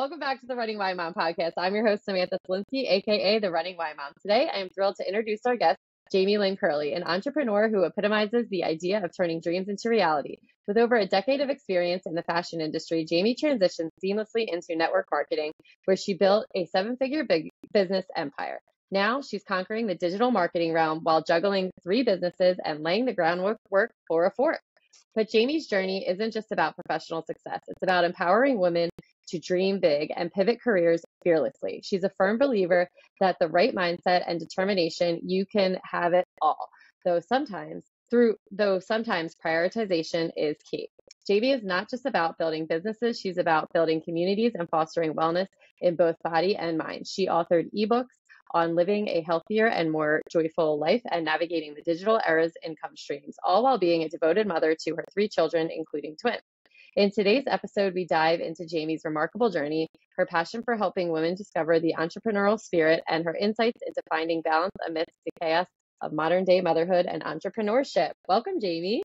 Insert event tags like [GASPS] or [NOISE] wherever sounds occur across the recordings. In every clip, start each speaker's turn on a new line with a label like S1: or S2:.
S1: welcome back to the Running Wine Mom podcast. I'm your host, Samantha Cieslinski, aka the Running Wine Mom. Today, I am thrilled to introduce our guest, Jamie Lynn Curley, an entrepreneur who epitomizes the idea of turning dreams into reality. With over a decade of experience in the fashion industry, Jamie transitioned seamlessly into network marketing, where she built a seven figure big business empire. Now she's conquering the digital marketing realm while juggling three businesses and laying the groundwork for a fourth. But Jamie's journey isn't just about professional success, it's about empowering women to dream big and pivot careers fearlessly. She's a firm believer that the right mindset and determination, you can have it all. Though sometimes through though sometimes prioritization is key. Jamie is not just about building businesses, she's about building communities and fostering wellness in both body and mind. She authored ebooks on living a healthier and more joyful life and navigating the digital era's income streams, all while being a devoted mother to her three children, including twins. In today's episode, we dive into Jamie's remarkable journey, her passion for helping women discover the entrepreneurial spirit, and her insights into finding balance amidst the chaos of modern day motherhood and entrepreneurship. Welcome, Jamie.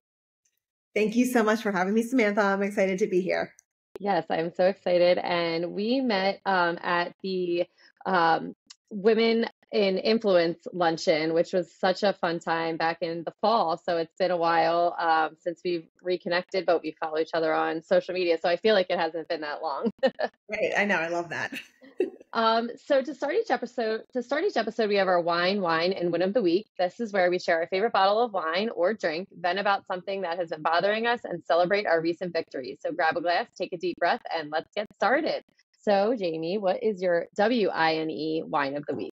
S2: Thank you so much for having me, Samantha. I'm excited to be here.
S1: Yes, I'm so excited. And we met um, at the um, Women in Influence luncheon, which was such a fun time back in the fall. So it's been a while um, since we've reconnected, but we follow each other on social media. So I feel like it hasn't been that long. [LAUGHS]
S2: right. I know. I love that. [LAUGHS]
S1: um, so to start each episode, to start each episode, we have our wine, wine, and win of the week. This is where we share our favorite bottle of wine or drink, then about something that has been bothering us, and celebrate our recent victories. So grab a glass, take a deep breath, and let's get started. So, Jamie, what is your W I N E wine of the week?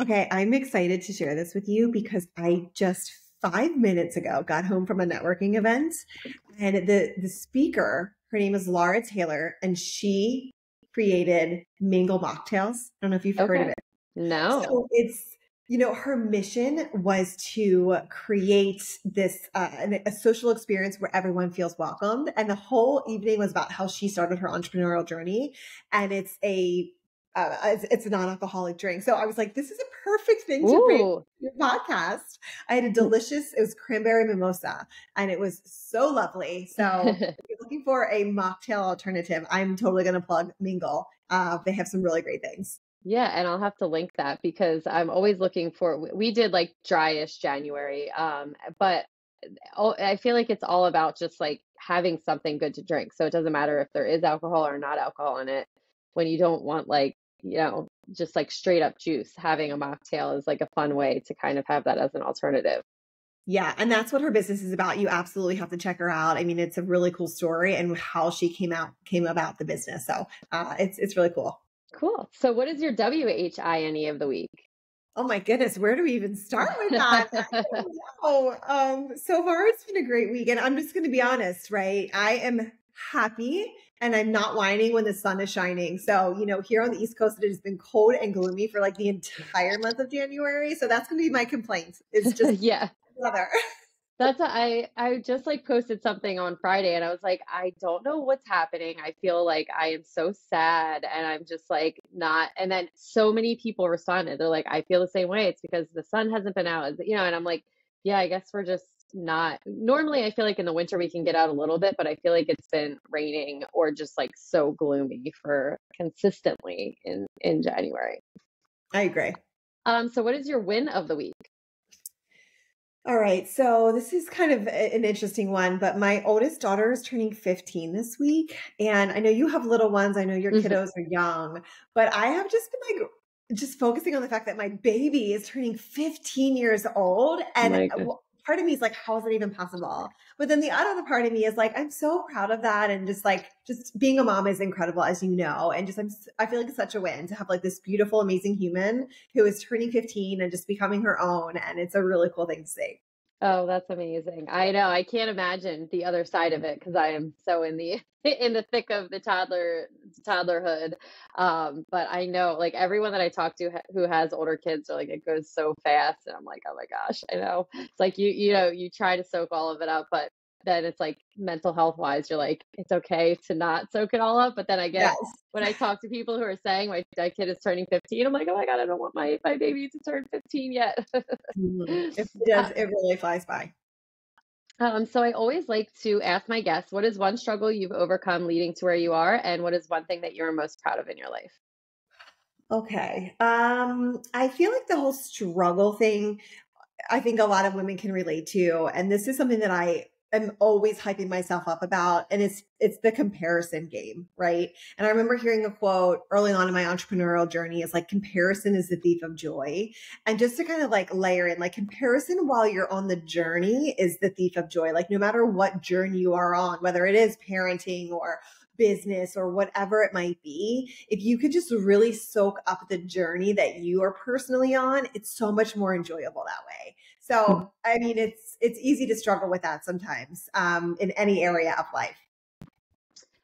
S2: Okay, I'm excited to share this with you because I just five minutes ago got home from a networking event and the the speaker, her name is Laura Taylor, and she created Mingle Mocktails. I don't know if you've okay. heard of it.
S1: No.
S2: So it's you know, her mission was to create this uh, a social experience where everyone feels welcomed, and the whole evening was about how she started her entrepreneurial journey. And it's a uh, it's, it's, a non-alcoholic drink. So I was like, this is a perfect thing to bring to your podcast. I had a delicious, it was cranberry mimosa and it was so lovely. So [LAUGHS] if you're looking for a mocktail alternative, I'm totally going to plug Mingle. Uh, they have some really great things.
S1: Yeah, and I'll have to link that because I'm always looking for. We did like dryish January, um, but I feel like it's all about just like having something good to drink. So it doesn't matter if there is alcohol or not alcohol in it. When you don't want like you know just like straight up juice, having a mocktail is like a fun way to kind of have that as an alternative.
S2: Yeah, and that's what her business is about. You absolutely have to check her out. I mean, it's a really cool story and how she came out came about the business. So uh, it's it's really cool.
S1: Cool. So, what is your WHINE of the week?
S2: Oh my goodness, where do we even start with that? oh, [LAUGHS] um, so far it's been a great week, and I'm just going to be honest, right? I am happy and I'm not whining when the sun is shining. So, you know, here on the East Coast, it has been cold and gloomy for like the entire month of January. So that's going to be my complaint. It's [LAUGHS] just
S1: yeah,
S2: weather. [LAUGHS]
S1: That's a, I I just like posted something on Friday and I was like I don't know what's happening. I feel like I am so sad and I'm just like not and then so many people responded. They're like I feel the same way. It's because the sun hasn't been out. You know, and I'm like yeah, I guess we're just not normally I feel like in the winter we can get out a little bit, but I feel like it's been raining or just like so gloomy for consistently in in January.
S2: I agree.
S1: Um so what is your win of the week?
S2: All right. So this is kind of an interesting one, but my oldest daughter is turning 15 this week. And I know you have little ones. I know your mm-hmm. kiddos are young, but I have just been like, just focusing on the fact that my baby is turning 15 years old. And part of me is like, how is that even possible? But then the other part of me is like, I'm so proud of that. And just like, just being a mom is incredible, as you know. And just, I'm, I feel like it's such a win to have like this beautiful, amazing human who is turning 15 and just becoming her own. And it's a really cool thing to see.
S1: Oh, that's amazing. I know. I can't imagine the other side of it because I am so in the [LAUGHS] in the thick of the toddler toddlerhood. Um, but I know like everyone that I talk to who has older kids are like it goes so fast and I'm like, "Oh my gosh, I know." It's like you you know, you try to soak all of it up, but then it's like mental health wise, you're like, it's okay to not soak it all up. But then I guess yes. when I talk to people who are saying my, my kid is turning 15, I'm like, oh my God, I don't want my, my baby to turn 15 yet.
S2: mm-hmm. [LAUGHS] It does, it really flies by.
S1: Um, so I always like to ask my guests, what is one struggle you've overcome leading to where you are, and what is one thing that you're most proud of in your life?
S2: Okay. Um, I feel like the whole struggle thing, I think a lot of women can relate to. And this is something that I am always hyping myself up about. And it's it's the comparison game, right? And I remember hearing a quote early on in my entrepreneurial journey is like comparison is the thief of joy. And just to kind of like layer in, like comparison while you're on the journey is the thief of joy. Like no matter what journey you are on, whether it is parenting or business or whatever it might be, if you could just really soak up the journey that you are personally on, it's so much more enjoyable that way. So. I mean, it's it's easy to struggle with that sometimes um, in any area of life.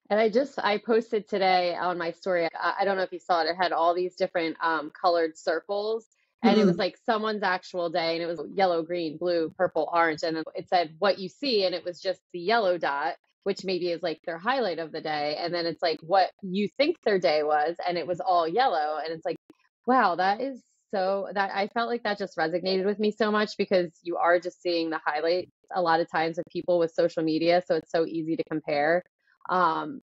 S1: And I just I posted today on my story. I, I don't know if you saw it. It had all these different um, colored circles, and mm-hmm. it was like someone's actual day, and it was yellow, green, blue, purple, orange, and it said what you see, and it was just the yellow dot which maybe is like their highlight of the day. And then it's like what you think their day was, and it was all yellow. And it's like, wow, that is so that I felt like that just resonated with me so much because you are just seeing the highlights a lot of times of people with social media. So it's so easy to compare. Um,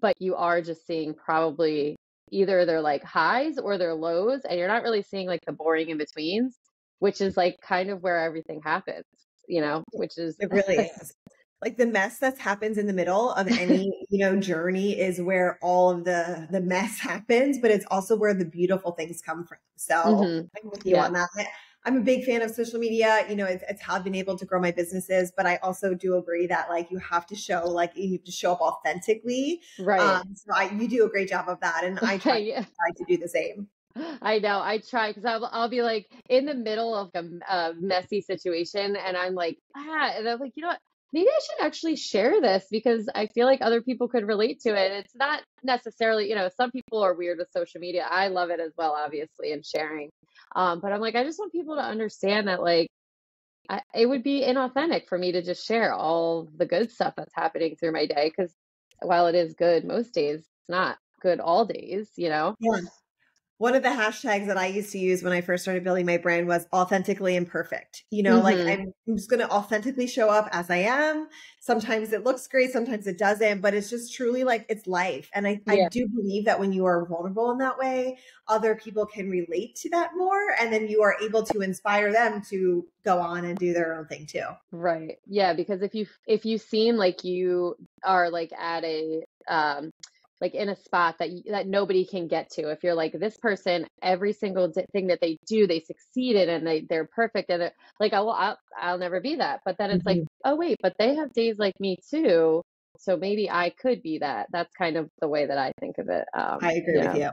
S1: but you are just seeing probably either their like highs or their lows, and you're not really seeing like the boring in betweens, which is like kind of where everything happens, you know, which is
S2: it really is like the mess that happens in the middle of [LAUGHS] any you know journey is where all of the the mess [LAUGHS] happens but it's also where the beautiful things come from so mm-hmm. i'm with you yeah. on that i'm a big fan of social media you know it's, it's how i've been able to grow my businesses but i also do agree that like you have to show like you have to show up authentically
S1: right um,
S2: so I, you do a great job of that and i try, yeah. try to do the same
S1: I know. I try because I'll, I'll be like in the middle of a, a, messy situation, and I'm like, ah, and I'm like, you know what? Maybe I should actually share this because I feel like other people could relate to it. It's not necessarily, you know, some people are weird with social media. I love it as well, obviously, and sharing. Um, but I'm like, I just want people to understand that, like, I, it would be inauthentic for me to just share all the good stuff that's happening through my day because while it is good most days, it's not good all days, you know?
S2: Yeah one of the hashtags that I used to use when I first started building my brand was authentically imperfect. You know, mm-hmm. like I'm, I'm just going to authentically show up as I am. Sometimes it looks great, sometimes it doesn't, but it's just truly like it's life. And I, yeah. I do believe that when you are vulnerable in that way, other people can relate to that more. And then you are able to inspire them to go on and do their own thing too.
S1: Right. Yeah. Because if you, if you seem like you are like at a, um, like in a spot that that nobody can get to. If you're like this person every single thing that they do they succeed in and they they're perfect and they're, like oh, well I'll, I'll never be that. But then it's mm-hmm. like oh wait but they have days like me too. So maybe i could be that. That's kind of the way that i think of it.
S2: Um, i agree with you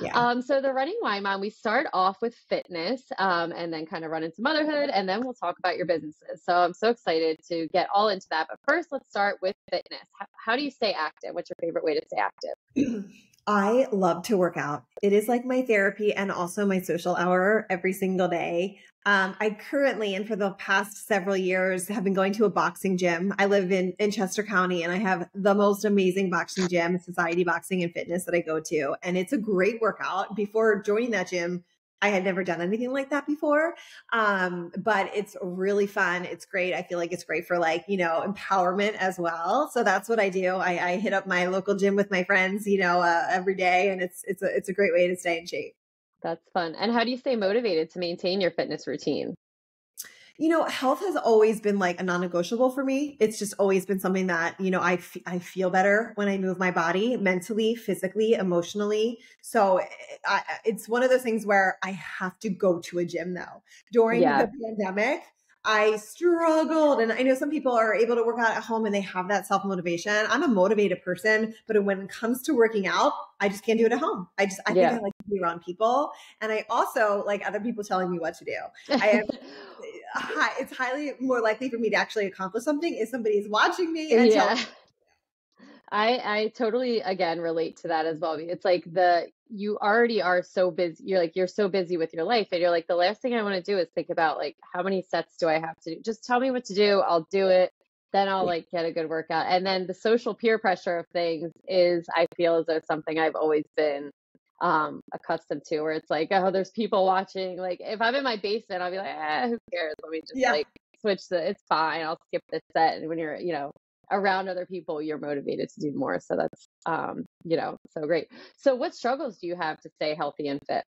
S1: yeah. Um, so the running Wine mom, we start off with fitness, um, and then kind of run into motherhood, and then we'll talk about your businesses. So I'm so excited to get all into that. But first, let's start with fitness. How, how do you stay active? What's your favorite way to stay active? [CLEARS THROAT]
S2: I love to work out. It is like my therapy and also my social hour every single day. Um, I currently and for the past several years have been going to a boxing gym. I live in, in Chester County and I have the most amazing boxing gym, Society Boxing and Fitness that I go to. And it's a great workout. Before joining that gym, I had never done anything like that before. Um, but it's really fun. It's great. I feel like it's great for like, you know, empowerment as well. So that's what I do. I, I hit up my local gym with my friends, you know, uh, every day and it's, it's a, it's a great way to stay in shape.
S1: That's fun. And how do you stay motivated to maintain your fitness routine?
S2: You know, health has always been like a non-negotiable for me. It's just always been something that, you know, I, f- I feel better when I move my body mentally, physically, emotionally. So eh, I, it's one of those things where I have to go to a gym now. During yeah. the pandemic, I struggled. And I know some people are able to work out at home and they have that self motivation. I'm a motivated person, but when it comes to working out, I just can't do it at home. I just, I yeah. think I like to be around people. And I also like other people telling me what to do. I have, [LAUGHS] it's highly more likely for me to actually accomplish something if somebody is watching me and yeah. [LAUGHS]
S1: I I totally again relate to that as well. It's like the you already are so busy. You're like you're so busy with your life, and you're like the last thing I want to do is think about like how many sets do I have to do. Just tell me what to do. I'll do it. Then I'll like get a good workout. And then the social peer pressure of things is I feel as though something I've always been um accustomed to where it's like oh there's people watching like if i'm in my basement i'll be like eh, who cares let me just yeah. like switch the, it's fine. I'll skip this set. And when you're, you know, around other people, you're motivated to do more. So that's, um, you know, so great. So what struggles do you have to stay healthy and fit?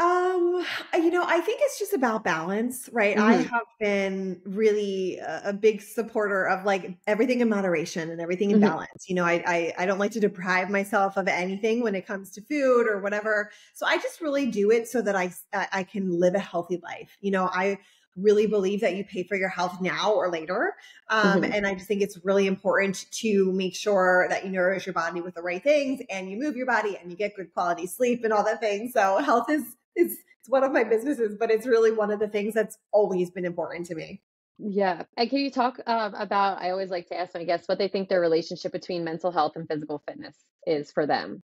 S2: Um, you know, I think it's just about balance, right? I
S1: hmm
S2: have been really a, a big supporter of like everything in moderation and everything in
S1: hmm
S2: balance. You know, I, I I don't like to deprive myself of anything when it comes to food or whatever. So I just really do it so that I I can live a healthy life. You know, I really believe that you pay for your health now or later. Um,
S1: hmm
S2: and I just think it's really important to make sure that you nourish your body with the right things and you move your body and you get good quality sleep and all that things. So health is it's it's one of my businesses, but it's really one of the things that's always been important to me.
S1: Yeah. And can you talk um, about, I always like to ask my guests what they think their relationship between mental health and physical fitness is for them.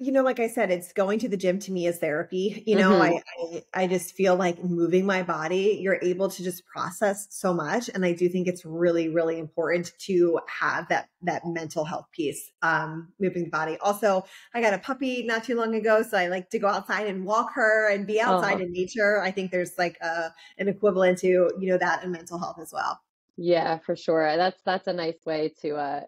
S2: You know, like I said, it's going to the gym to me is therapy. You know,
S1: hmm
S2: I, I I just feel like moving my body, you're able to just process so much. And I do think it's really, really important to have that that mental health piece, um, moving the body. Also, I got a puppy not too long ago, so I like to go outside and walk her and be outside
S1: Oh,
S2: in nature. I think there's like a an equivalent to, you know, that in mental health as well.
S1: Yeah, for sure. That's that's a nice way to uh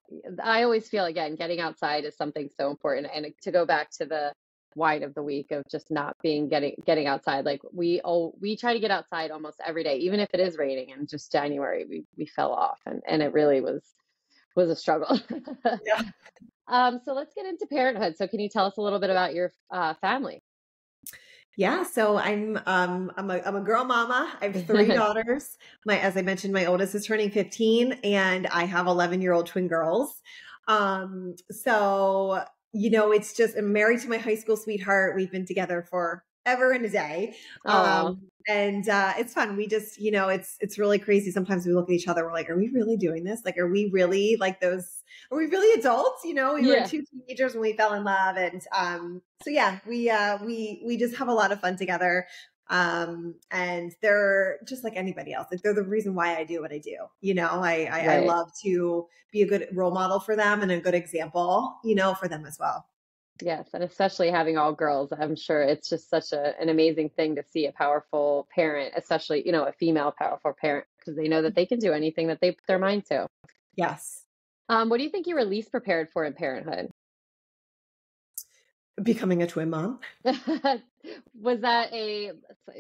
S1: I always feel again, getting outside is something so important. And to go back to the wine of the week of just not being getting getting outside. Like we oh we try to get outside almost every day, even if it is raining. And just January we we fell off and, and it really was was a struggle.
S2: Yeah. [LAUGHS]
S1: um, so let's get into parenthood. So can you tell us a little bit about your uh family?
S2: Yeah, so I'm um I'm a I'm a girl mama. I have three [LAUGHS] daughters. My as I mentioned, my oldest is turning 15 and I have 11-year-old twin girls. Um so you know, it's just I'm married to my high school sweetheart. We've been together for ever and a day. Um and uh it's fun. We just, you know, it's it's really crazy. Sometimes we look at each other, we're like, are we really doing this? Like, are we really like those are we really adults? You know, we were two teenagers when we fell in love. And um, so yeah, we uh we we just have a lot of fun together. Um, and they're just like anybody else. Like they're the reason why I do what I do. You know, I I, I love to be a good role model for them and a good example, you know, for them as well.
S1: Yes, and especially having all girls, I'm sure it's just such a, an amazing thing to see a powerful parent, especially, you know, a female powerful parent, because they know that they can do anything that they put their mind to.
S2: Yes.
S1: Um, what do you think you were least prepared for in parenthood?
S2: Becoming a twin mom. [LAUGHS]
S1: Was that a,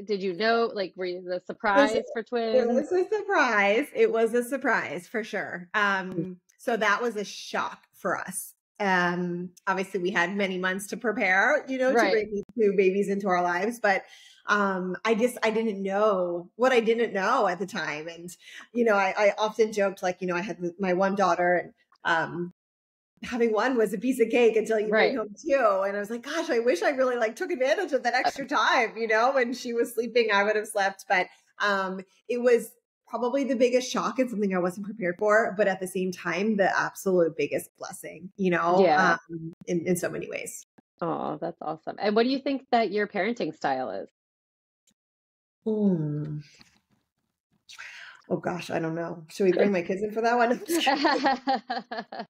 S1: did you know, like, were you the
S2: It
S1: surprise for twins?
S2: it was a surprise. It was a surprise for sure. Um, so that was a shock for us. Um, obviously we had many months to prepare, you know, to bring these two babies into our lives, but um, I just I didn't know what I didn't know at the time. And, you know, I, I often joked like, you know, I had my one daughter and um having one was a piece of cake until you bring home two. And I was like, gosh, I wish I really like took advantage of that extra time, you know, when she was sleeping, I would have slept. But um, it was probably the biggest shock and something I wasn't prepared for, but at the same time, the absolute biggest blessing, you know,
S1: Yeah.
S2: um, in, in so many ways.
S1: Oh, that's awesome. And what do you think that your parenting style is?
S2: Hmm. Oh gosh, I don't know. Should we bring my kids in for that one? [LAUGHS] I'm just kidding. [LAUGHS]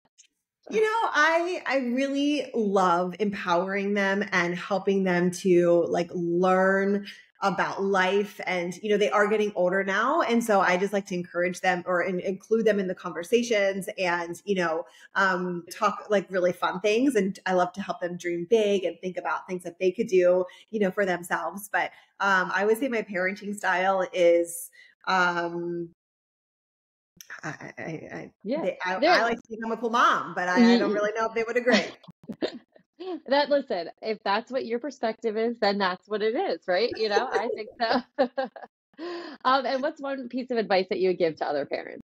S2: You know, I I really love empowering them and helping them to like learn about life and you know they are getting older now and so I just like to encourage them or in, include them in the conversations and you know um talk like really fun things and I love to help them dream big and think about things that they could do you know for themselves but um I would say my parenting style is um I, I, I,
S1: yeah.
S2: they, I, I like to think I'm a cool mom, but I, I don't really know if they would agree. [LAUGHS]
S1: that listen, if that's what your perspective is, then that's what it is, right? You know, I think so. [LAUGHS] [LAUGHS] um, and what's one piece of advice that you would give to other parents?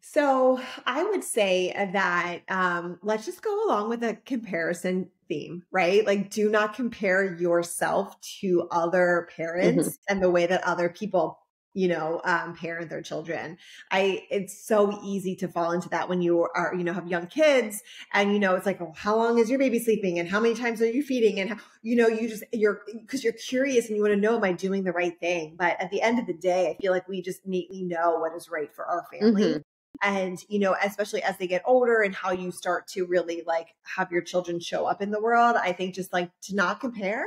S2: So I would say that um, let's just go along with a comparison theme, right? Like, do not compare yourself to other
S1: hmm
S2: parents and the way that other people you know um, parent their children. I it's so easy to fall into that when you are you know have young kids and you know it's like oh, how long is your baby sleeping and how many times are you feeding? And how, you know you just you're because you're curious and you want to know am i doing the right thing? But at the end of the day i feel like we just neatly know what is right for our family.
S1: Hmm
S2: and you know especially as they get older and how you start to really like have your children show up in the world i think just like to not compare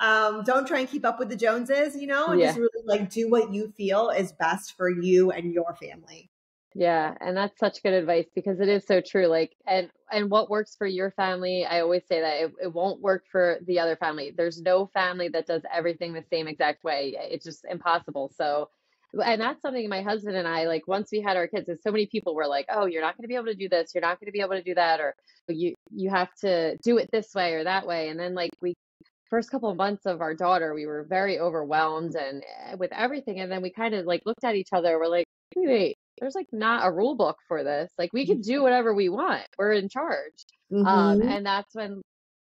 S2: Um, don't try and keep up with the Joneses, you know, and
S1: Yeah.
S2: just really like do what you feel is best for you and your family.
S1: Yeah, and that's such good advice because it is so true. Like, and and what works for your family, I always say that it, it won't work for the other family. There's no family that does everything the same exact way. It's just impossible. So, and that's something my husband and I like. Once we had our kids, and so many people were like, "Oh, you're not going to be able to do this. You're not going to be able to do that, or you you have to do it this way or that way." And then like we first couple of months of our daughter, we were very overwhelmed and eh, with everything. And then we kind of like looked at each other. We're like, wait, wait, there's like not a rule book for this. Like we can do whatever we want. We're in charge. Um,
S2: Mhm.
S1: and that's when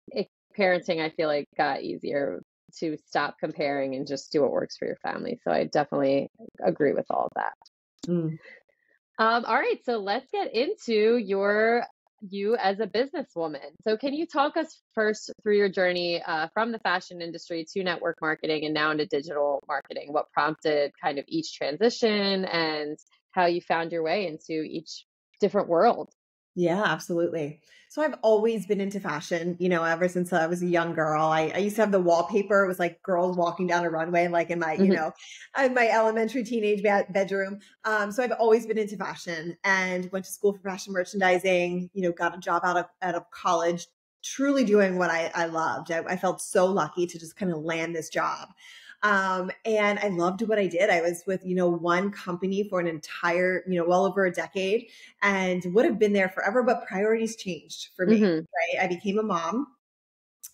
S1: it, parenting, I feel like, got easier to stop comparing and just do what works for your family. So I definitely agree with all of that.
S2: Mm.
S1: Um, all right, so let's get into your you as a businesswoman. So can you talk us first through your journey uh, from the fashion industry to network marketing and now into digital marketing? What prompted kind of each transition and how you found your way into each different world?
S2: Yeah, absolutely. So I've always been into fashion, you know, ever since I was a young girl. I, I used to have the wallpaper. It was like girls walking down a runway, like in my, you
S1: Mhm.
S2: know, in my elementary teenage ba- bedroom. Um, so I've always been into fashion and went to school for fashion merchandising, you know, got a job out of, out of college, truly doing what I, I loved. I, I felt so lucky to just kind of land this job. Um, and I loved what I did. I was with, you know, one company for an entire, you know, well over a decade and would have been there forever, but priorities changed for me,
S1: Mhm.
S2: right? I became a mom.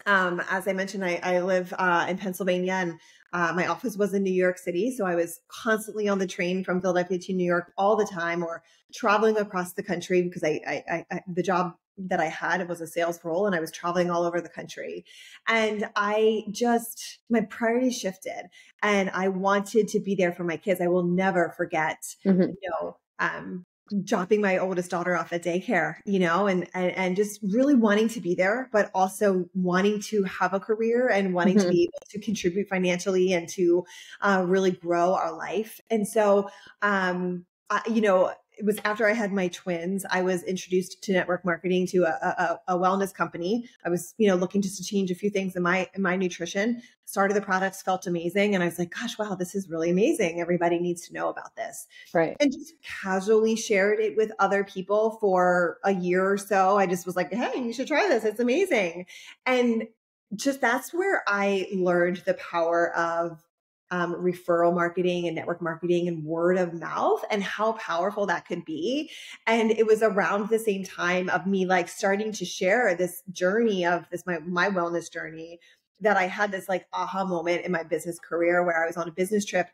S2: Um, as I mentioned, I, I live uh, in Pennsylvania and uh, my office was in New York City. So I was constantly on the train from Philadelphia to New York all the time or traveling across the country because I, I, I, I the job that I had It was a sales role and I was traveling all over the country. And I just, my priorities shifted and I wanted to be there for my kids. I will never forget,
S1: Mhm.
S2: you know, um, dropping my oldest daughter off at daycare, you know, and, and, and just really wanting to be there, but also wanting to have a career and wanting to
S1: Mhm.
S2: be able to contribute financially and to uh, really grow our life. And so, um, I, you know, it was after I had my twins, I was introduced to network marketing to a, a, a wellness company. I was, you know, looking just to change a few things in my in my nutrition. Started the products, felt amazing, and I was like, "Gosh, wow, this is really amazing! Everybody needs to know about this."
S1: Right.
S2: And just casually shared it with other people for a year or so. I just was like, "Hey, you should try this. It's amazing!" And just that's where I learned the power of um, referral marketing and network marketing and word of mouth and how powerful that could be. And it was around the same time of me like starting to share this journey of this, my, my wellness journey that I had this like aha moment in my business career where I was on a business trip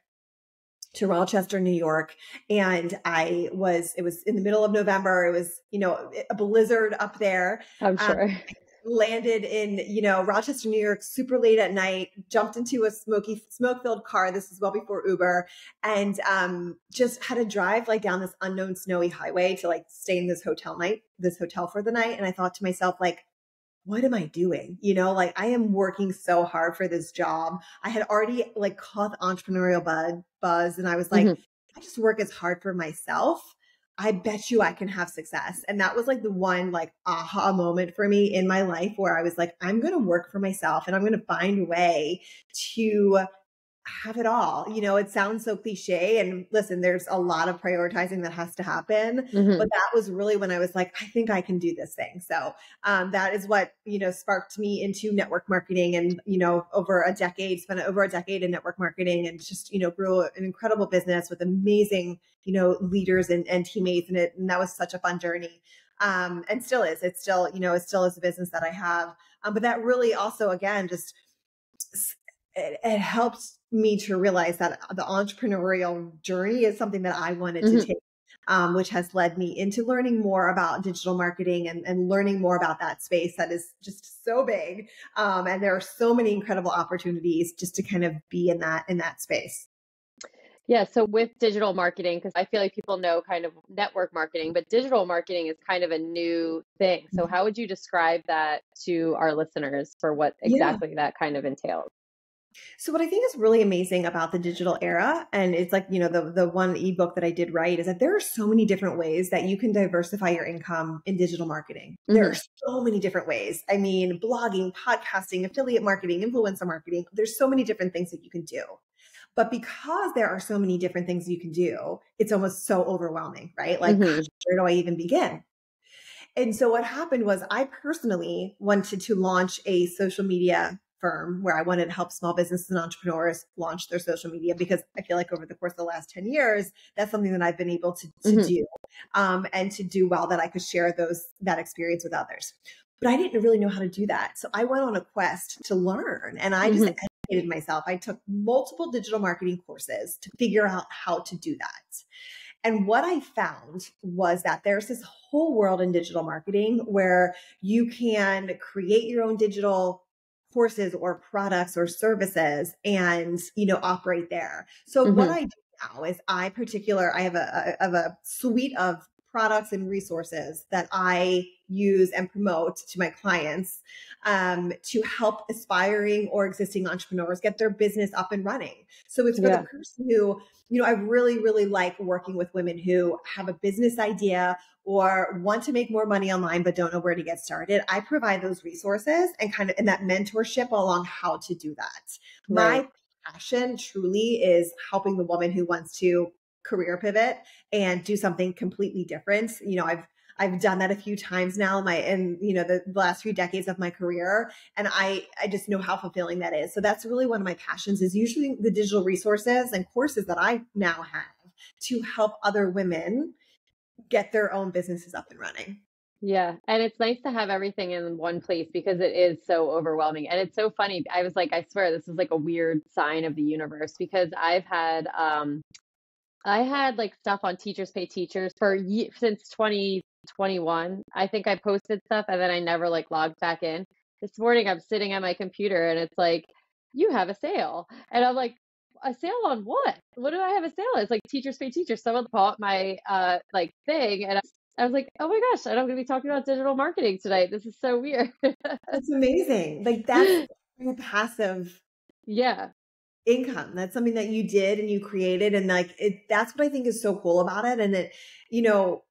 S2: to Rochester, New York. And I was, it was in the middle of November. It was, you know, a blizzard up there
S1: I'm
S2: Um,
S1: sure. [LAUGHS]
S2: landed in you know rochester new york super late at night jumped into a smoky smoke filled car this is well before uber and um just had to drive like down this unknown snowy highway to like stay in this hotel night this hotel for the night and i thought to myself like what am I doing? You know, like I am working so hard for this job. I had already like caught the entrepreneurial bud, buzz and I was like,
S1: Mhm.
S2: I just work as hard for myself. I bet you I can have success. And that was like the one like aha moment for me in my life where I was like, I'm going to work for myself and I'm going to find a way to have it all. You know, it sounds so cliche. And listen, there's a lot of prioritizing that has to happen.
S1: Mhm.
S2: But that was really when I was like, I think I can do this thing. So um, that is what, you know, sparked me into network marketing and, you know, over a decade, spent over a decade in network marketing and just, you know, grew an incredible business with amazing, you know, leaders and, and teammates. And it, and that was such a fun journey. Um, and still is, it's still, you know, it still is a business that I have. Um, but that really also, again, just, it, it helped me to realize that the entrepreneurial journey is something that I wanted
S1: Mhm.
S2: to take um, which has led me into learning more about digital marketing and, and learning more about that space that is just so big. Um, and there are so many incredible opportunities just to kind of be in that in that space.
S1: Yeah, so with digital marketing, because I feel like people know kind of network marketing, but digital marketing is kind of a new thing. So, how would you describe that to our listeners for what
S2: Yeah.
S1: exactly that kind of entails?
S2: So what I think is really amazing about the digital era, and it's like, you know, the the one ebook that I did write is that there are so many different ways that you can diversify your income in digital marketing. Mm-hmm. There are so many different ways. I mean, blogging, podcasting, affiliate marketing, influencer marketing. There's so many different things that you can do. But because there are so many different things you can do, it's almost so overwhelming, right? Like, mm-hmm. where do I even begin? And so what happened was I personally wanted to launch a social media firm where I wanted to help small businesses and entrepreneurs launch their social media because I feel like over the course of the last 10 years, that's something that I've been able to, to mm-hmm. do um, and to do well that I could share those that experience with others. But I didn't really know how to do that. So I went on a quest to learn and I just mm-hmm. educated myself. I took multiple digital marketing courses to figure out how to do that. And what I found was that there's this whole world in digital marketing where you can create your own digital courses or products or services and, you know, operate there. So mm-hmm. what I do now is I particular, I have a, I have a suite of products and resources that I use and promote to my clients um, to help aspiring or existing entrepreneurs get their business up and running. So it's for yeah. the person who, you know, I really, really like working with women who have a business idea or want to make more money online but don't know where to get started. I provide those resources and kind of and that mentorship along how to do that. Right. My passion truly is helping the woman who wants to career pivot and do something completely different. You know, I've I've done that a few times now in my in you know the, the last few decades of my career and I I just know how fulfilling that is. So that's really one of my passions is usually the digital resources and courses that I now have to help other women get their own businesses up and running.
S1: Yeah. And it's nice to have everything in one place because it is so overwhelming. And it's so funny. I was like, I swear this is like a weird sign of the universe because I've had um I had like stuff on Teachers Pay Teachers for ye- since 2021. I think I posted stuff and then I never like logged back in. This morning I'm sitting at my computer and it's like, you have a sale. And I'm like, a sale on what? What do I have a sale? It's like Teachers Pay Teachers. Someone bought my uh like thing and I was like, oh my gosh, I'm going to be talking about digital marketing tonight. This is so weird.
S2: That's amazing. Like [LAUGHS] that's passive.
S1: Yeah
S2: income. That's something that you did and you created. And like, it, that's what I think is so cool about it. And that, you know,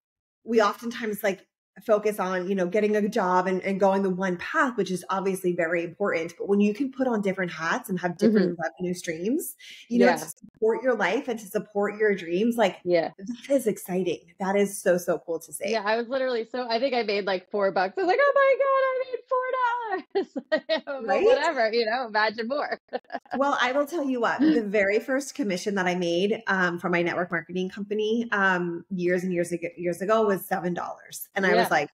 S2: we oftentimes like focus on, you know, getting a job and, and going the one path, which is obviously very important. But when you can put on different hats and have different mm-hmm. revenue streams, you know, yeah. to support your life and to support your dreams, like
S1: yeah,
S2: that is exciting. That is so, so cool to see.
S1: Yeah, I was literally so I think I made like four bucks. I was like, oh my God, I made four dollars. [LAUGHS] right? Whatever, you know, imagine more. [LAUGHS]
S2: well, I will tell you what, the very first commission that I made um, for my network marketing company um, years and years ago years ago was seven dollars. And I yeah. was like,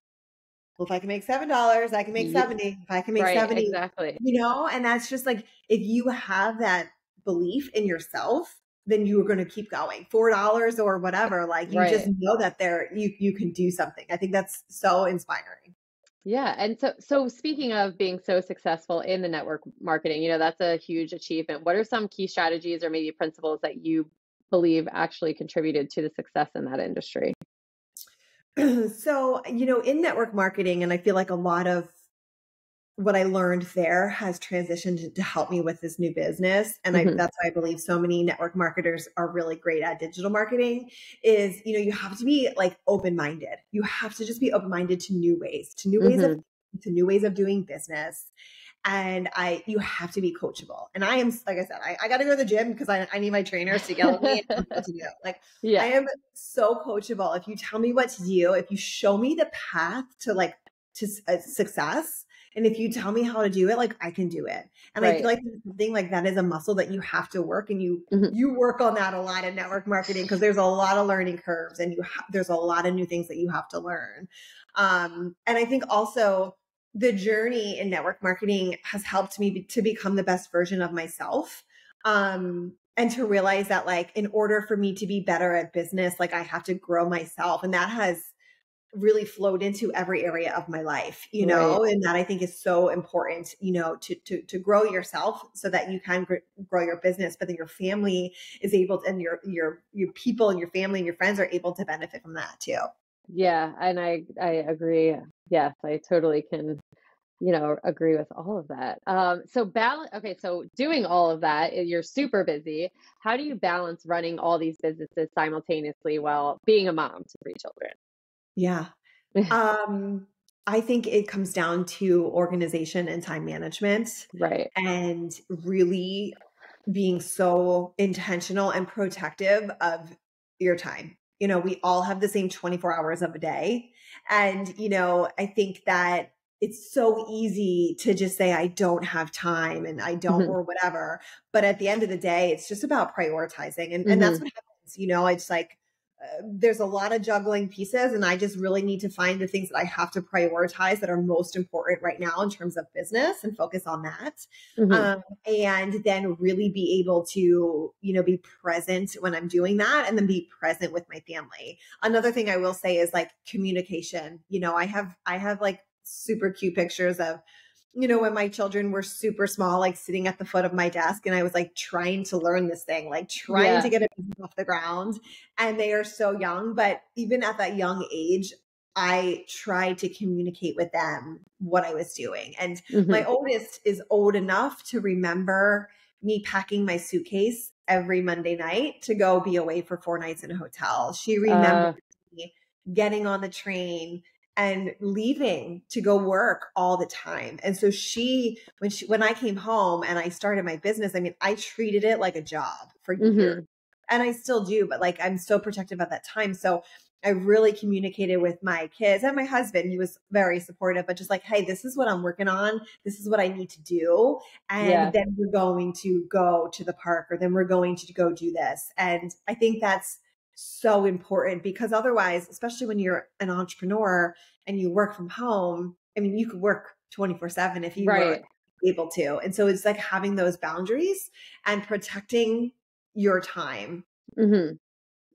S2: well, if I can make seven dollars, I can make yeah. 70. If I can make right, 70,
S1: exactly.
S2: You know, and that's just like if you have that belief in yourself, then you are going to keep going. Four dollars or whatever. Like you right. just know that there you you can do something. I think that's so inspiring.
S1: Yeah, and so so speaking of being so successful in the network marketing, you know, that's a huge achievement. What are some key strategies or maybe principles that you believe actually contributed to the success in that industry? [CLEARS THROAT]
S2: so, you know, in network marketing, and I feel like a lot of what I learned there has transitioned to help me with this new business. And mm-hmm. I, that's why I believe so many network marketers are really great at digital marketing is, you know, you have to be like open-minded. You have to just be open-minded to new ways, to new ways mm-hmm. of to new ways of doing business and I you have to be coachable. And I am like I said, I, I got to go to the gym because I, I need my trainers to yell at me what [LAUGHS] to do. Like yeah. I am so coachable. If you tell me what to do, if you show me the path to like to uh, success, and if you tell me how to do it, like I can do it. And right. I feel like something like that is a muscle that you have to work, and you mm-hmm. you work on that a lot in network marketing because there's a lot of learning curves, and you ha- there's a lot of new things that you have to learn. Um, and I think also the journey in network marketing has helped me be, to become the best version of myself. Um, and to realize that like in order for me to be better at business, like I have to grow myself. And that has really flowed into every area of my life, you know, right. and that I think is so important, you know, to, to, to grow yourself so that you can gr- grow your business, but then your family is able to, and your, your, your people and your family and your friends are able to benefit from that too.
S1: Yeah, and I I agree. Yes, I totally can you know, agree with all of that. Um, so balance. Okay, so doing all of that, eh, you're super busy. How do you balance running all these businesses simultaneously while being a mom to three children?
S2: Yeah. [LAUGHS] um, I think it comes down to organization and time management.
S1: Right.
S2: And really being so intentional and protective of your time. You know, we all have the same 24 hours of a day. And, you know, I think that it's so easy to just say, I don't have time and I don't, mm-hmm. or whatever. But at the end of the day, it's just about prioritizing. And, mm-hmm. and that's mm-hmm. what happens. You know, it's like, uh, there's a lot of juggling pieces and i just really need to find the things that i have to prioritize that are most important right now in terms of business and focus on that. Mm-hmm. um, and then really be able to you know be present when i'm doing that and then be present with my family. Another thing i will say is like communication. You know i have i have like super cute pictures of you know, when my children were super small, like sitting at the foot of my desk, and I was like trying to learn this thing, like trying yeah. to get it off the ground. And they are so young, but even at that young age, I tried to communicate with them what I was doing. And mm-hmm. my oldest is old enough to remember me packing my suitcase every Monday night to go be away for four nights in a hotel. She remembers uh, me getting on the train and leaving to go work all the time. And so she, when she, when I came home and I started my business, I mean, I treated it like a job for mm-hmm. years and I still do, but like, I'm so protective at that time. So I really communicated with my kids and my husband. He was very supportive, but just like, hey, this is what I'm working on. This is what I need to do. And yeah. then we're going to go to the park or then we're going to go do this. And I think that's, so important because otherwise, especially when you're an entrepreneur and you work from home, I mean, you could work 24 7 if you right. were able to. And so it's like having those boundaries and protecting your time.
S1: Mm-hmm.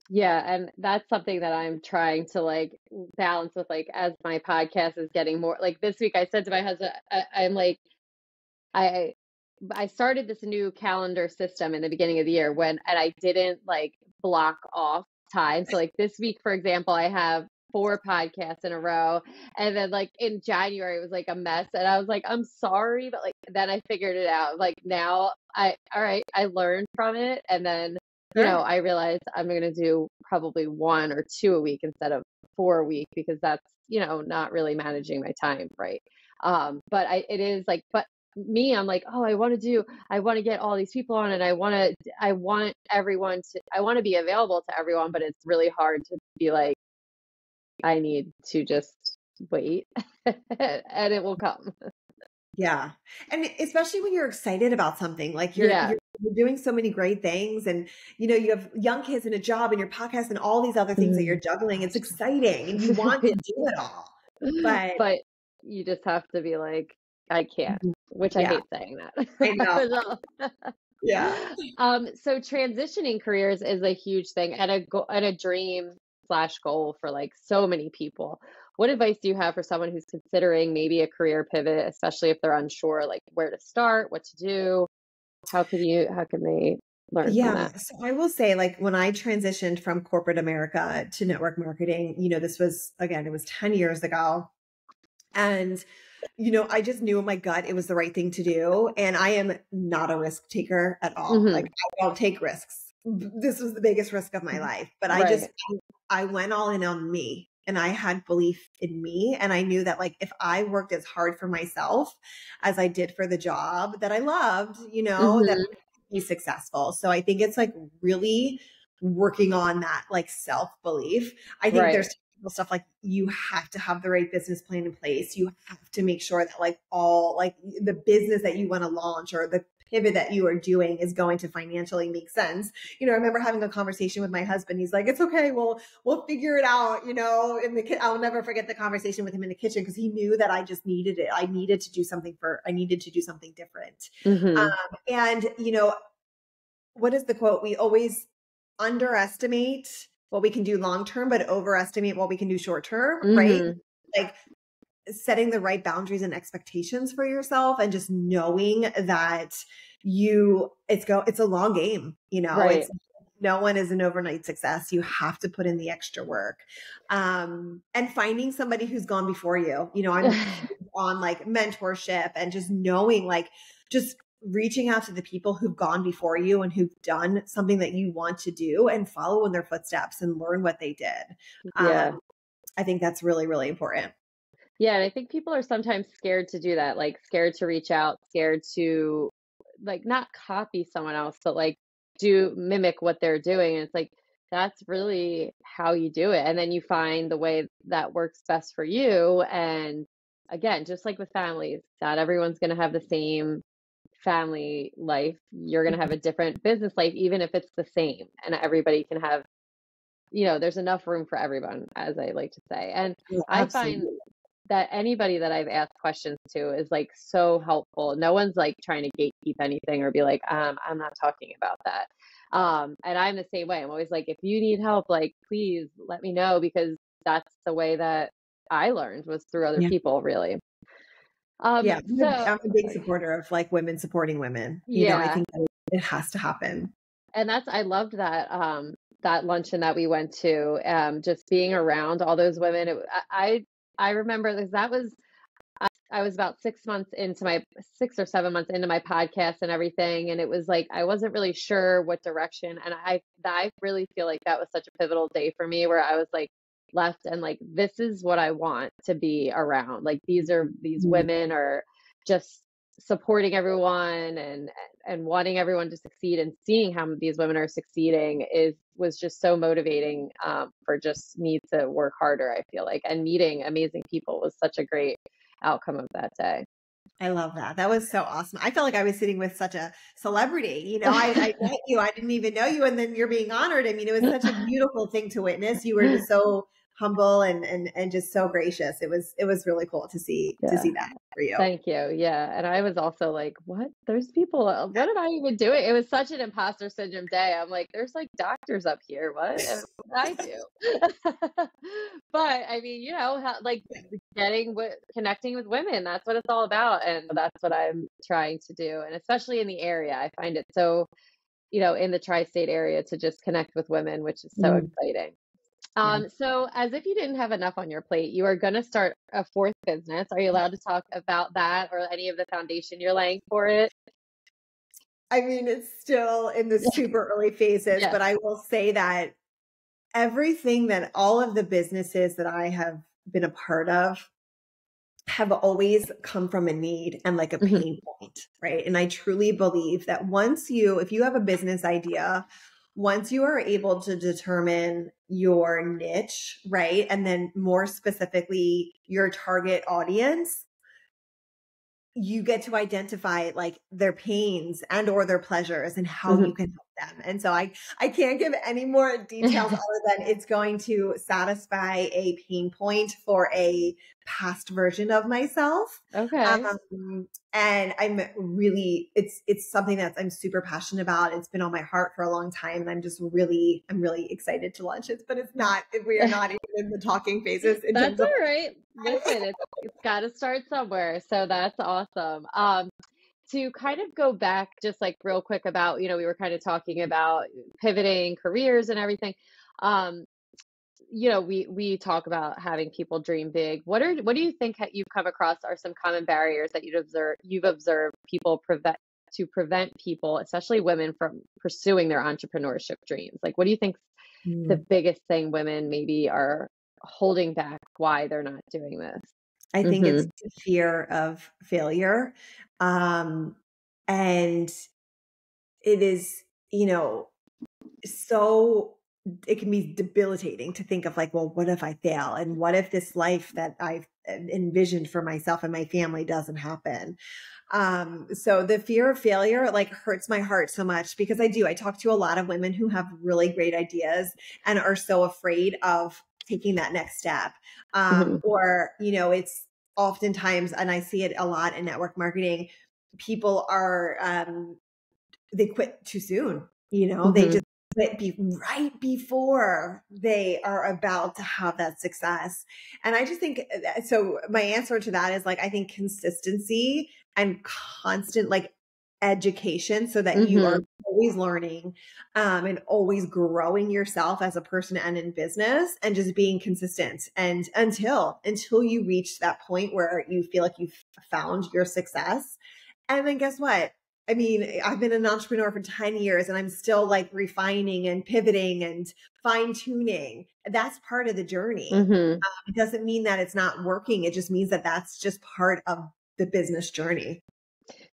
S1: Yeah. And that's something that I'm trying to like balance with, like, as my podcast is getting more like this week, I said to my husband, I, I'm like, I, I started this new calendar system in the beginning of the year when, and I didn't like block off time. So like this week, for example, I have four podcasts in a row. And then like in January it was like a mess. And I was like, I'm sorry, but like then I figured it out. Like now I all right, I learned from it. And then, you know, I realized I'm gonna do probably one or two a week instead of four a week because that's, you know, not really managing my time right. Um, but I it is like but me i'm like oh i want to do i want to get all these people on and i want to i want everyone to i want to be available to everyone but it's really hard to be like i need to just wait [LAUGHS] and it will come
S2: yeah and especially when you're excited about something like you're, yeah. you're, you're doing so many great things and you know you have young kids and a job and your podcast and all these other things mm-hmm. that you're juggling it's exciting and you [LAUGHS] want to do it all [LAUGHS] but
S1: but you just have to be like I can't, mm-hmm. which I yeah. hate saying that. [LAUGHS] I
S2: yeah. [LAUGHS]
S1: Um, so transitioning careers is a huge thing and a go- and a dream slash goal for like so many people. What advice do you have for someone who's considering maybe a career pivot, especially if they're unsure, like where to start, what to do? How can you? How can they learn yeah
S2: so i will say like when i transitioned from corporate america to network marketing you know this was again it was 10 years ago and you know, I just knew in my gut it was the right thing to do. And I am not a risk taker at all. Mm-hmm. Like, I don't take risks. This was the biggest risk of my mm, life. But right. I just, I went all in on me and I had belief in me. And I knew that, like, if I worked as hard for myself as I did for the job that I loved, you know, mm-hmm. that I'd be successful. So I think it's like really working on that like self belief. I think right. there's stuff like you have to have the right business plan in place. You have to make sure that like all like the business that you want to launch or the pivot that you are doing is going to financially make sense. You know, I remember having a conversation with my husband. He's like, "It's okay. We'll we'll figure it out." You know, in the I'll never forget the conversation with him in the kitchen because he knew that I just needed it. I needed to do something for. I needed to do something different. Mm-hmm. Um, and you know, what is the quote? We always underestimate what we can do long term, but overestimate what we can do short term, mm-hmm. right? Like setting the right boundaries and expectations for yourself and just knowing that you it's go it's a long game, you know. Right. It's no one is an overnight success. You have to put in the extra work. Um, and finding somebody who's gone before you. You know, I'm [LAUGHS] on like mentorship and just knowing like just reaching out to the people who've gone before you and who've done something that you want to do and follow in their footsteps and learn what they did. Yeah. Um, I think that's really, really important.
S1: Yeah. And I think people are sometimes scared to do that, like scared to reach out, scared to like not copy someone else, but like do mimic what they're doing. And it's like, that's really how you do it. And then you find the way that works best for you. And again, just like with families, not everyone's going to have the same family life. You're going to have a different business life, even if it's the same. And everybody can have, you know, there's enough room for everyone, as I like to say. And yeah, I find that anybody that I've asked questions to is like so helpful. No one's like trying to gatekeep anything or be like, um, I'm not talking about that. Um, and I'm the same way. I'm always like, if you need help, like, please let me know because that's the way that I learned was through other yeah. people, really.
S2: Um, yeah, so, I'm a big supporter of like women supporting women. You yeah, know, I think it has to happen.
S1: And that's I loved that um, that luncheon that we went to. Um, just being around all those women. It, I I remember because that was I, I was about six months into my six or seven months into my podcast and everything, and it was like I wasn't really sure what direction. And I I really feel like that was such a pivotal day for me, where I was like left and like this is what I want to be around. Like these are these mm-hmm. women are just supporting everyone and and wanting everyone to succeed and seeing how these women are succeeding is was just so motivating um, for just me to work harder i feel like and meeting amazing people was such a great outcome of that day
S2: I love that. That was so awesome. I felt like I was sitting with such a celebrity. You know, I, I [LAUGHS] met you, I didn't even know you, and then you're being honored. I mean, it was such a beautiful thing to witness. You were just so humble and and and just so gracious. It was it was really cool to see yeah. to see that for you.
S1: Thank you. Yeah, and I was also like, what? There's people. Uh, what am I even doing? It was such an imposter syndrome day. I'm like, there's like doctors up here. What, what [LAUGHS] I do? [LAUGHS] but I mean, you know, how, like getting with connecting with women. That's what it's all about, and that's what I'm trying to do. And especially in the area, I find it so you know, in the tri-state area to just connect with women, which is so mm. exciting. Um, so, as if you didn't have enough on your plate, you are going to start a fourth business. Are you allowed to talk about that or any of the foundation you're laying for it?
S2: I mean, it's still in the super early phases, yeah. but I will say that everything that all of the businesses that I have been a part of have always come from a need and like a mm-hmm. pain mm-hmm. point, right? And I truly believe that once you, if you have a business idea once you are able to determine your niche, right? And then more specifically, your target audience, you get to identify like their pains and or their pleasures and how mm-hmm. you can help them. And so I I can't give any more details [LAUGHS] other than it's going to satisfy a pain point for a past version of myself.
S1: Okay. Um,
S2: and I'm really it's it's something that I'm super passionate about. It's been on my heart for a long time and I'm just really I'm really excited to launch it, but it's not we are not [LAUGHS] even in the talking phases.
S1: That's all right. Listen, it's, it's got to start somewhere. So that's awesome. Um to kind of go back just like real quick about, you know, we were kind of talking about pivoting careers and everything. Um you know we we talk about having people dream big what are what do you think you've come across are some common barriers that you'd observe you've observed people prevent to prevent people especially women from pursuing their entrepreneurship dreams like what do you think mm. the biggest thing women maybe are holding back why they're not doing this
S2: i think mm-hmm. it's the fear of failure um and it is you know so it can be debilitating to think of like, well, what if I fail? And what if this life that I've envisioned for myself and my family doesn't happen? Um, so the fear of failure like hurts my heart so much because I do. I talk to a lot of women who have really great ideas and are so afraid of taking that next step. Um, mm-hmm. or, you know, it's oftentimes, and I see it a lot in network marketing, people are, um, they quit too soon. You know, mm-hmm. they just but be right before they are about to have that success. And I just think uh, so. My answer to that is like, I think consistency and constant, like education so that mm-hmm. you are mm-hmm. always learning um, and always growing yourself as a person and in business and just being consistent and until until you reach that point where you feel like you've found your success and then guess what I mean, I've been an entrepreneur for 10 years and I'm still like refining and pivoting and fine tuning. That's part of the journey. Mm-hmm. Um, it doesn't mean that it's not working. It just means that that's just part of the business journey.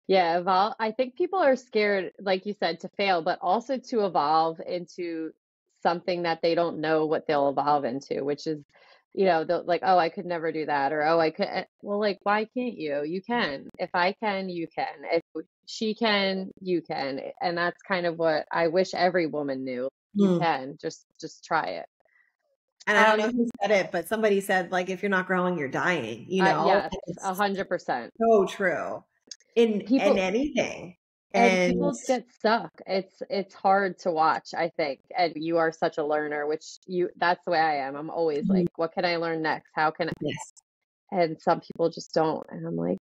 S1: Yeah, evolve. I think people are scared, like you said, to fail, but also to evolve into something that they don't know what they'll evolve into, which is, you know, like, oh, I could never do that, or oh, I could. Eh, well, like, why can't you? You can. If I can, you can. If she can, you can. And that's kind of what I wish every woman knew. You mm. can. Just, just try it.
S2: And I don't um, know who said it, but somebody said, like, if you're not growing, you're dying. You know, uh,
S1: yeah, a hundred percent.
S2: So true in people, in anything.
S1: And, and people get stuck. It's it's hard to watch, I think. And you are such a learner, which you that's the way I am. I'm always mm-hmm. like, what can I learn next? How can I yes. and some people just don't. And I'm like,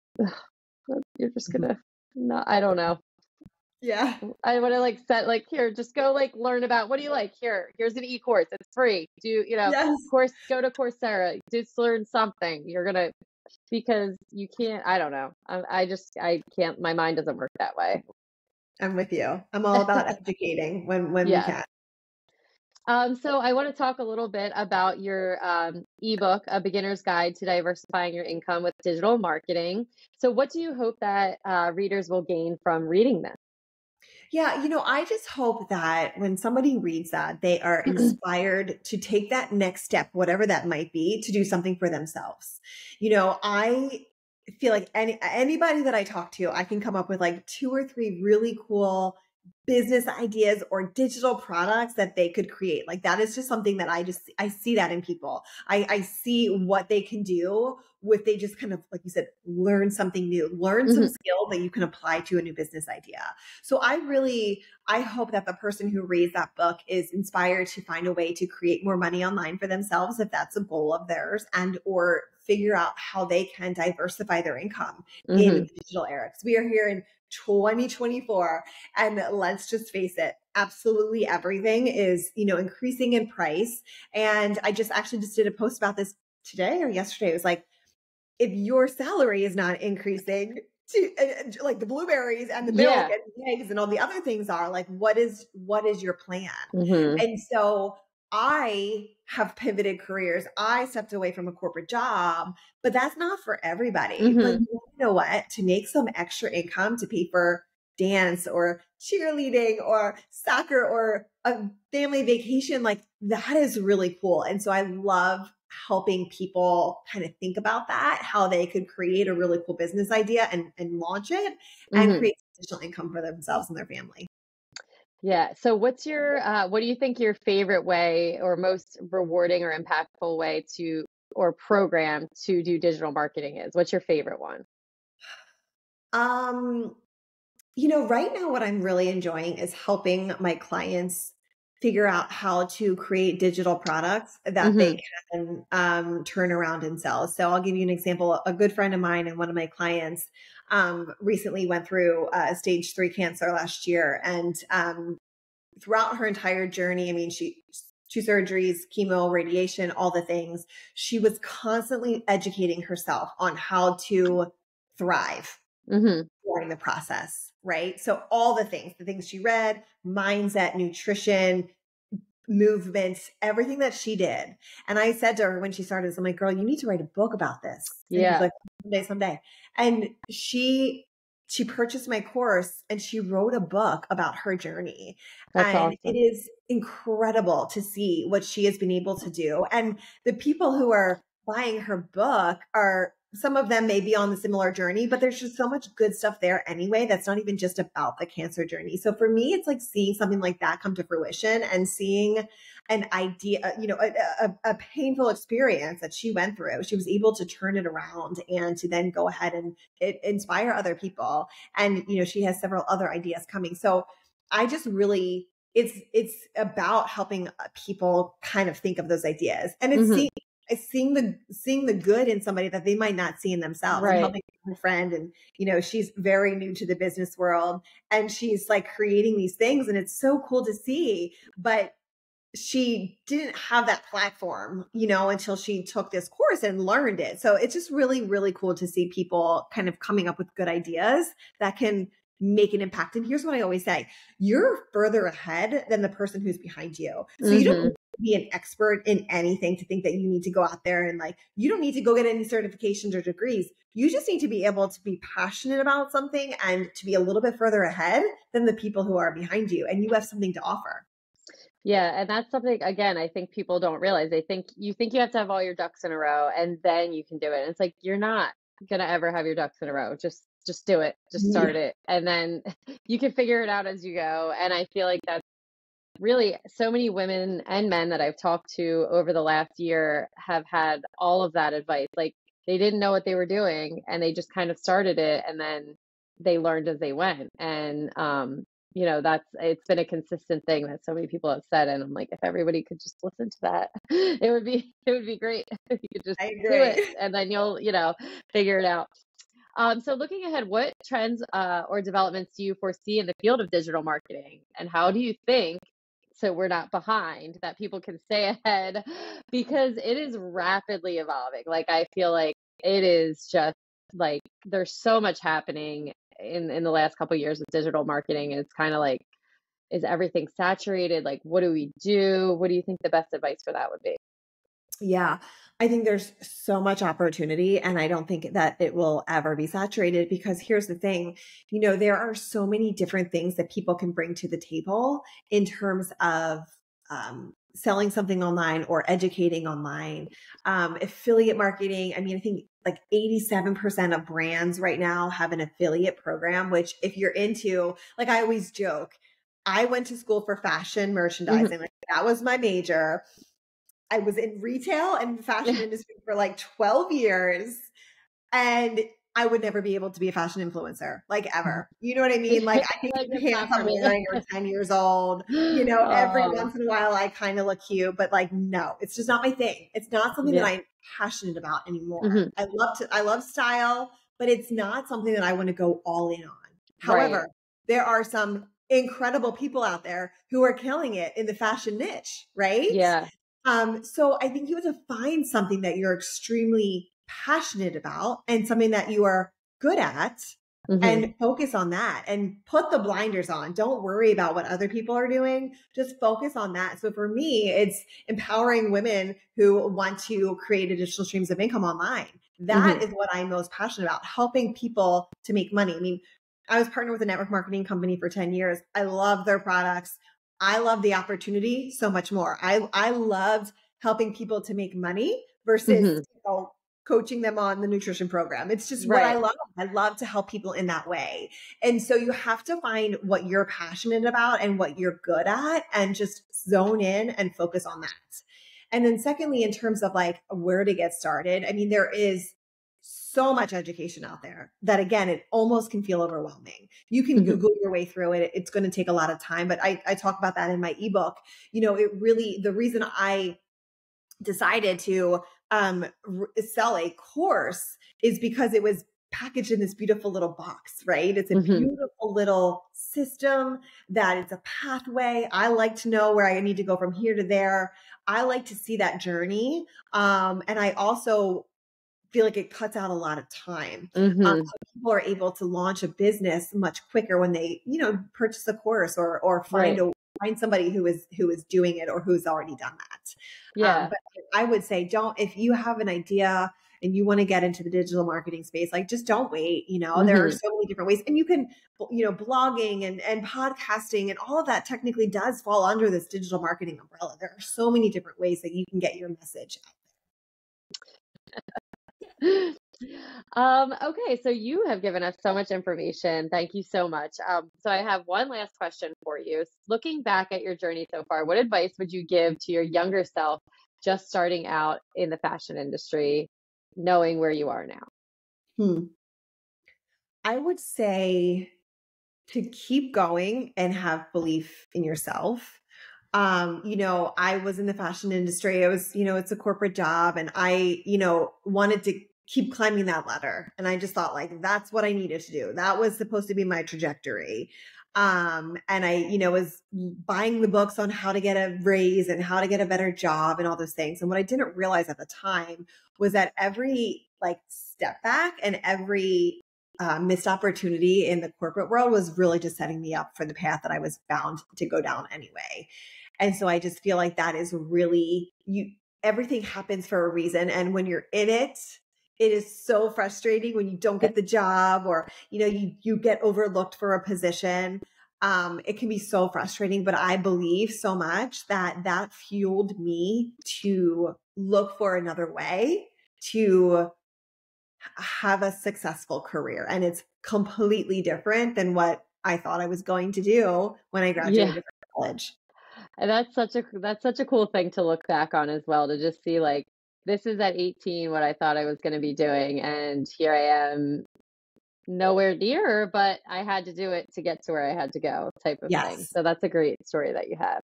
S1: you're just mm-hmm. gonna not I don't know.
S2: Yeah.
S1: I want to like set like here, just go like learn about what do you like? Here, here's an e-course. It's free. Do you know yes. course go to Coursera, just learn something. You're gonna because you can't i don't know I, I, just i can't my mind doesn't work that way
S2: i'm with you i'm all [LAUGHS] about educating when when yeah. we can
S1: um, so I want to talk a little bit about your um, ebook, A Beginner's Guide to Diversifying Your Income with Digital Marketing. So, what do you hope that uh, readers will gain from reading this?
S2: Yeah, you know, I just hope that when somebody reads that, they are mm-hmm. inspired to take that next step, whatever that might be, to do something for themselves. You know, I feel like any anybody that I talk to, I can come up with like two or three really cool business ideas or digital products that they could create. Like that is just something that I just I see that in people. I, I see what they can do with they just kind of like you said, learn something new, learn mm-hmm. some skill that you can apply to a new business idea. So I really I hope that the person who reads that book is inspired to find a way to create more money online for themselves if that's a goal of theirs and or figure out how they can diversify their income mm-hmm. in the digital era. Because we are here in 2024. And let's just face it, absolutely everything is, you know, increasing in price. And I just actually just did a post about this today or yesterday. It was like, if your salary is not increasing, to uh, like the blueberries and the milk yeah. and the eggs and all the other things are like what is what is your plan mm-hmm. and so I have pivoted careers. I stepped away from a corporate job, but that's not for everybody. Mm-hmm. But you know what? To make some extra income to pay for dance or cheerleading or soccer or a family vacation, like that is really cool. And so I love helping people kind of think about that, how they could create a really cool business idea and, and launch it mm-hmm. and create additional income for themselves and their family.
S1: Yeah. So what's your uh, what do you think your favorite way or most rewarding or impactful way to or program to do digital marketing is? What's your favorite one? [SIGHS]
S2: Um you know, right now what I'm really enjoying is helping my clients figure out how to create digital products that mm-hmm. they can um, turn around and sell. So I'll give you an example. A good friend of mine and one of my clients um, recently went through uh, stage three cancer last year. And um, throughout her entire journey, I mean, she, two surgeries, chemo, radiation, all the things, she was constantly educating herself on how to thrive mm-hmm. during the process, right? So all the things, the things she read, mindset, nutrition, movements, everything that she did. And I said to her when she started this, I'm like, girl, you need to write a book about this.
S1: And yeah.
S2: like, someday, someday. And she she purchased my course and she wrote a book about her journey. That's and awesome. it is incredible to see what she has been able to do. And the people who are buying her book are some of them may be on the similar journey, but there's just so much good stuff there anyway. That's not even just about the cancer journey. So for me, it's like seeing something like that come to fruition and seeing an idea, uh, you know, a, a, a, painful experience that she went through. She was able to turn it around and to then go ahead and it, inspire other people. And, you know, she has several other ideas coming. So I just really, it's, it's about helping uh, people kind of think of those ideas and it's seeing, it's seeing the, seeing the good in somebody that they might not see in themselves right. and helping friend and you know she's very new to the business world and she's like creating these things and it's so cool to see but she didn't have that platform, you know, until she took this course and learned it. So it's just really, really cool to see people kind of coming up with good ideas that can make an impact. And here's what I always say you're further ahead than the person who's behind you. So mm-hmm. you don't mm-hmm. Be an expert in anything to think that you need to go out there and like, you don't need to go get any certifications or degrees. You just need to be able to be passionate about something and to be a little bit further ahead than the people who are behind you. And you have something to offer.
S1: Yeah, and that's something again I think people don't realize. They think you think you have to have all your ducks in a row and then you can do it. And it's like you're not gonna ever have your ducks in a row. Just just do it. Just start yeah. it. And then [LAUGHS] you can figure it out as you go. And I feel like that's really so many women and men that I've talked to over the last year have had all of that advice. Like they didn't know what they were doing and they just kind of started it and then they learned as they went. And um you know that's it's been a consistent thing that so many people have said and i'm like if everybody could just listen to that [LAUGHS] it would be it would be great [LAUGHS] if you could just do it [LAUGHS] and then you'll you know figure it out um, so looking ahead what trends uh, or developments do you foresee in the field of digital marketing and how do you think so we're not behind that people can stay ahead [GASPS] because it is rapidly evolving. Like i feel like it is just like there's so much happening in in the last couple years of digital marketing and it's kind of like is everything saturated? Like what do we do? What do you think the best advice for that would be?
S2: Yeah i think there's so much opportunity and i don't think that it will ever be saturated because here's the thing you know there are so many different things that people can bring to the table in terms of um, selling something online or educating online um, affiliate marketing i mean i think like 87% of brands right now have an affiliate program, which if you're into, like I always joke, I went to school for fashion mm-hmm. merchandising. Mm-hmm. Like that was my major. I was in retail and [LAUGHS] fashion industry for like 12 years. And I would never be able to be a fashion influencer, like ever. You know what I mean? Like [LAUGHS] I think the pants I'm wearing are 10 years old. You know, every oh. once in a while I kind of look cute, but like no, it's just not my thing. It's not something yeah. that I'm passionate about anymore. Mm-hmm. I love to I love style, but it's not something that I want to go all in on. However, right. there are some incredible people out there who are killing it in the fashion niche, right?
S1: Yeah.
S2: Um, so I think you have to find something that you're extremely passionate about and something that you are good at mm-hmm. and focus on that and put the blinders on. Don't worry about what other people are doing. Just focus on that. So for me, it's empowering women who want to create additional streams of income online. That mm-hmm. is what I'm most passionate about, helping people to make money. I mean, I was partnered with a network marketing company for 10 years. I love their products. I love the opportunity so much more. I I loved helping people to make money versus mm-hmm. you know, coaching them on the nutrition program. It's just right. what I love. I love to help people in that way. And so you have to find what you're passionate about and what you're good at and just zone in and focus on that. And then secondly, in terms of like where to get started, I mean, there is so much education out there that again, it almost can feel overwhelming. You can mm-hmm. Google your way through it. It's going to take a lot of time, but I, I talk about that in my ebook. You know, it really, the reason I decided to um, sell a course is because it was packaged in this beautiful little box, right? It's a mm-hmm. beautiful little system that it's a pathway. I like to know where I need to go from here to there. I like to see that journey. Um, and I also feel like it cuts out a lot of time. Um, mm-hmm. Um, so people are able to launch a business much quicker when they, you know, purchase a course or or find right. a find somebody who is who is doing it or who's already done that.
S1: Yeah. Um,
S2: but I would say don't if you have an idea and you want to get into the digital marketing space, like just don't wait. You know, mm-hmm. there are mm-hmm. so many different ways. And you can, you know, blogging and, and podcasting and all of that technically does fall under this digital marketing umbrella. There are so many different ways that you can get your message out
S1: there. Um, okay, so you have given us so much information. Thank you so much. Um, so I have one last question for you. Looking back at your journey so far, what advice would you give to your younger self just starting out in the fashion industry, knowing where you are now?
S2: Hmm. I would say to keep going and have belief in yourself. Um, you know, I was in the fashion industry. I was, you know, it's a corporate job and I, you know, wanted to keep climbing that ladder. And I just thought like that's what I needed to do. That was supposed to be my trajectory. Um, and I, you know, was buying the books on how to get a raise and how to get a better job and all those things. And what I didn't realize at the time was that every like step back and every uh, missed opportunity in the corporate world was really just setting me up for the path that I was bound to go down anyway. And so I just feel like that is really you everything happens for a reason and when you're in it it is so frustrating when you don't get the job or you know you you get overlooked for a position. Um, it can be so frustrating but i believe so much that that fueled me to look for another way to have a successful career and it's completely different than what i thought i was going to do when i graduated yeah. from college
S1: and that's such a that's such a cool thing to look back on as well to just see like this is at 18 what I thought I was going to be doing. And here I am nowhere near, but I had to do it to get to where I had to go type of yes. thing. So that's a great story that you have.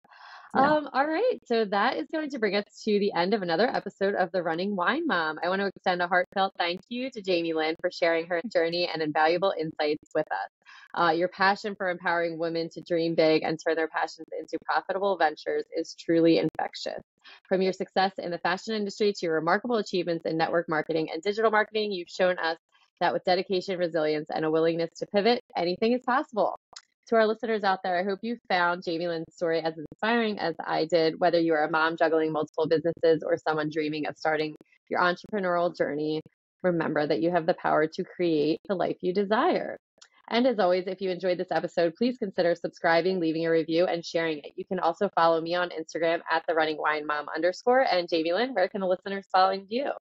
S1: Yeah. Um, all right. So that is going to bring us to the end of another episode of The Running Wine Mom. I want to extend a heartfelt thank you to Jamie Lynn for sharing her journey and invaluable insights with us. Uh, your passion for empowering women to dream big and turn their passions into profitable ventures is truly infectious. From your success in the fashion industry to your remarkable achievements in network marketing and digital marketing, you've shown us that with dedication, resilience, and a willingness to pivot, anything is possible. To our listeners out there, I hope you found Jamie Lynn's story as inspiring as I did, whether you are a mom juggling multiple businesses or someone dreaming of starting your entrepreneurial journey. Remember that you have the power to create the life you desire. And as always, if you enjoyed this episode, please consider subscribing, leaving a review, and sharing it. You can also follow me on Instagram at the running wine mom underscore. And Jamie Lynn, where can the listeners follow you?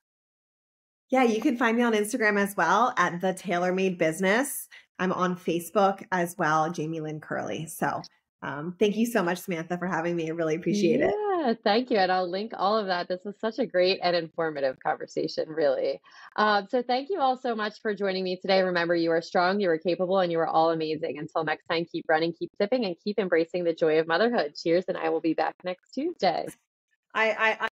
S2: Yeah, you can find me on Instagram as well at the Tailor Made Business. I'm on Facebook as well, Jamie Lynn Curley. So um, thank you so much, Samantha, for having me. I really appreciate
S1: yeah,
S2: it.
S1: Yeah, thank you. And I'll link all of that. This was such a great and informative conversation, really. Um, so thank you all so much for joining me today. Remember, you are strong, you are capable, and you are all amazing. Until next time, keep running, keep sipping, and keep embracing the joy of motherhood. Cheers, and I will be back next Tuesday.
S2: I, I,